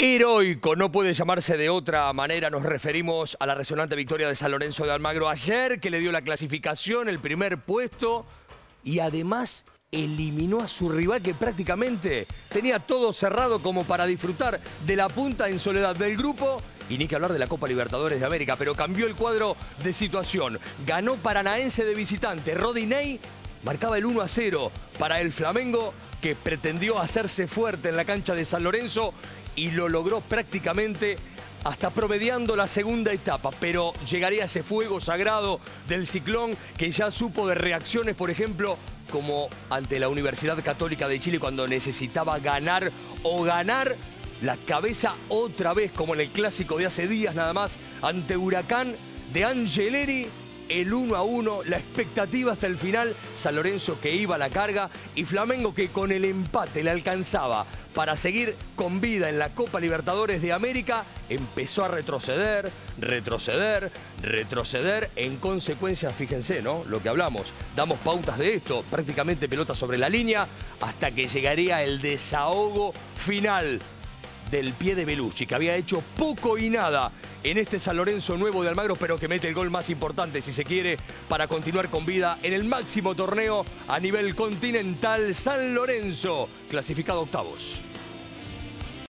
Heroico, no puede llamarse de otra manera, nos referimos a la resonante victoria de San Lorenzo de Almagro ayer, que le dio la clasificación, el primer puesto, y además eliminó a su rival que prácticamente tenía todo cerrado como para disfrutar de la punta en soledad del grupo. Y ni que hablar de la Copa Libertadores de América, pero cambió el cuadro de situación. Ganó Paranaense de visitante, Rodinei marcaba el 1 a 0 para el Flamengo que pretendió hacerse fuerte en la cancha de San Lorenzo y lo logró prácticamente hasta promediando la segunda etapa, pero llegaría ese fuego sagrado del ciclón que ya supo de reacciones, por ejemplo, como ante la Universidad Católica de Chile cuando necesitaba ganar o ganar la cabeza otra vez, como en el clásico de hace días nada más, ante Huracán de Angeleri el 1 a 1, la expectativa hasta el final, San Lorenzo que iba a la carga y Flamengo que con el empate le alcanzaba para seguir con vida en la Copa Libertadores de América, empezó a retroceder, retroceder, retroceder. En consecuencia, fíjense, ¿no? Lo que hablamos, damos pautas de esto, prácticamente pelota sobre la línea, hasta que llegaría el desahogo final del pie de Belucci, que había hecho poco y nada en este San Lorenzo nuevo de Almagro, pero que mete el gol más importante, si se quiere, para continuar con vida en el máximo torneo a nivel continental. San Lorenzo, clasificado octavos.